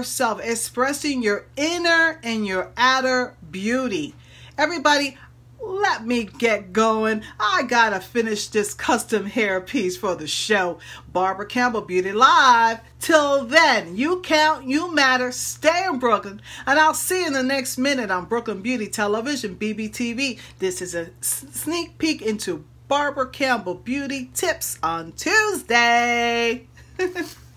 yourself, expressing your inner and your outer beauty. Everybody, let me get going. I gotta finish this custom hair piece for the show. Barbara Campbell Beauty Live. Till then, you count, you matter. Stay in Brooklyn, and I'll see you in the next minute on Brooklyn Beauty Television, BBTV. This is a sneak peek into Barbara Campbell Beauty Tips on Tuesday.